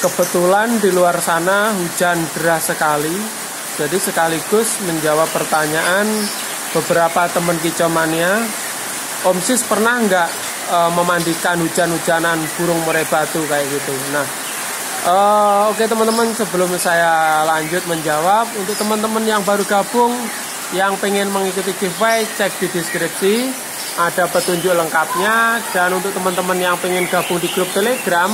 Kebetulan di luar sana hujan deras sekali, jadi sekaligus menjawab pertanyaan beberapa teman kicomania. Om Sis pernah nggak e, memandikan hujan-hujanan burung murai batu kayak gitu? Nah, e, oke teman-teman sebelum saya lanjut menjawab, untuk teman-teman yang baru gabung, yang pengen mengikuti giveaway, cek di deskripsi ada petunjuk lengkapnya dan untuk teman-teman yang pengen gabung di grup telegram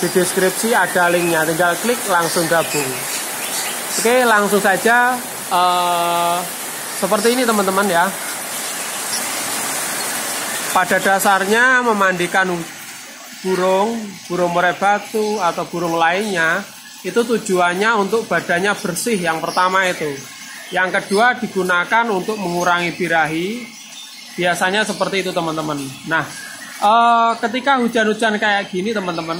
di deskripsi ada linknya. Tinggal klik langsung gabung. Oke langsung saja uh, seperti ini teman-teman ya. Pada dasarnya memandikan burung burung murai batu atau burung lainnya itu tujuannya untuk badannya bersih yang pertama itu. Yang kedua digunakan untuk mengurangi birahi. Biasanya seperti itu teman-teman. Nah uh, ketika hujan-hujan kayak gini teman-teman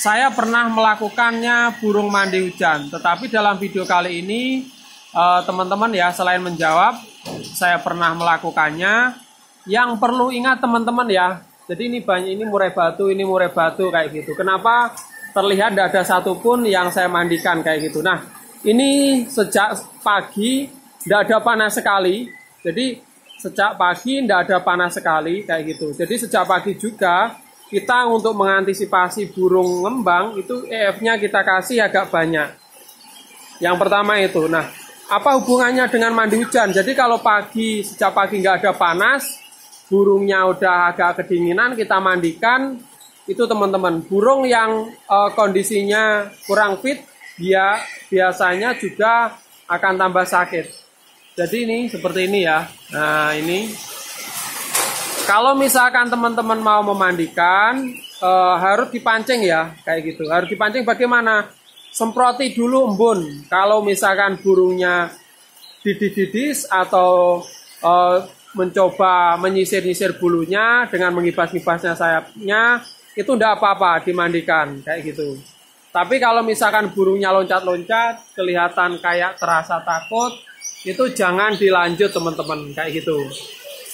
saya pernah melakukannya burung mandi hujan, tetapi dalam video kali ini eh, teman-teman ya selain menjawab, saya pernah melakukannya. Yang perlu ingat teman-teman ya, jadi ini banyak ini murai batu, ini murai batu kayak gitu. Kenapa terlihat tidak ada satupun yang saya mandikan kayak gitu. Nah, ini sejak pagi tidak ada panas sekali. Jadi sejak pagi tidak ada panas sekali kayak gitu. Jadi sejak pagi juga kita untuk mengantisipasi burung ngembang itu EF-nya kita kasih agak banyak. Yang pertama itu. Nah, apa hubungannya dengan mandi hujan? Jadi kalau pagi sejak pagi nggak ada panas, burungnya udah agak kedinginan, kita mandikan itu teman-teman. Burung yang uh, kondisinya kurang fit, dia biasanya juga akan tambah sakit. Jadi ini seperti ini ya. Nah ini kalau misalkan teman-teman mau memandikan, uh, harus dipancing ya, kayak gitu. Harus dipancing bagaimana? Semproti dulu embun. Kalau misalkan burungnya didis-didis atau uh, mencoba menyisir-nyisir bulunya dengan mengibas-ibasnya sayapnya, itu tidak apa-apa dimandikan, kayak gitu. Tapi kalau misalkan burungnya loncat-loncat, kelihatan kayak terasa takut, itu jangan dilanjut teman-teman, kayak gitu.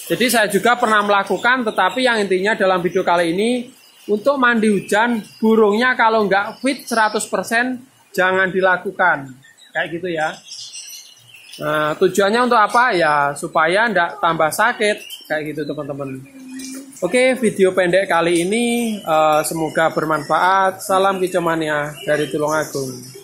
Jadi saya juga pernah melakukan, tetapi yang intinya dalam video kali ini, untuk mandi hujan, burungnya kalau nggak fit 100% jangan dilakukan. Kayak gitu ya. Nah, tujuannya untuk apa? Ya, supaya nggak tambah sakit. Kayak gitu teman-teman. Oke, video pendek kali ini uh, semoga bermanfaat. Salam kicomania dari Tulungagung.